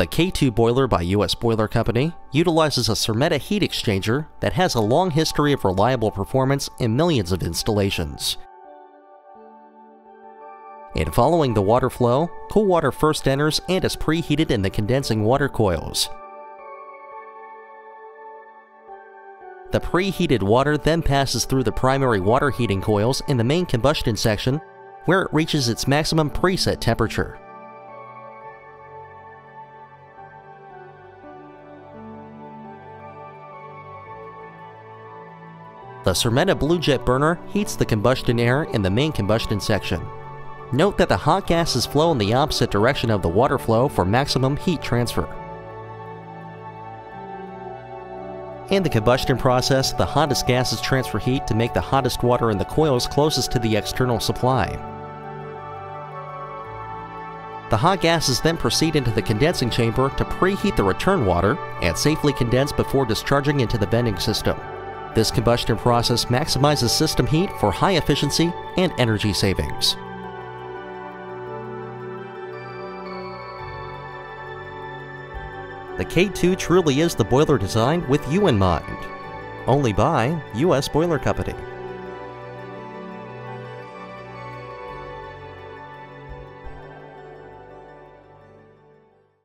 The K2 boiler by US Boiler Company utilizes a Sermeta heat exchanger that has a long history of reliable performance in millions of installations. In following the water flow, cool water first enters and is preheated in the condensing water coils. The preheated water then passes through the primary water heating coils in the main combustion section, where it reaches its maximum preset temperature. The Sermeta Blue Jet burner heats the combustion air in the main combustion section. Note that the hot gases flow in the opposite direction of the water flow for maximum heat transfer. In the combustion process, the hottest gases transfer heat to make the hottest water in the coils closest to the external supply. The hot gases then proceed into the condensing chamber to preheat the return water and safely condense before discharging into the venting system. This combustion process maximizes system heat for high efficiency and energy savings. The K2 truly is the boiler designed with you in mind. Only by US Boiler Company.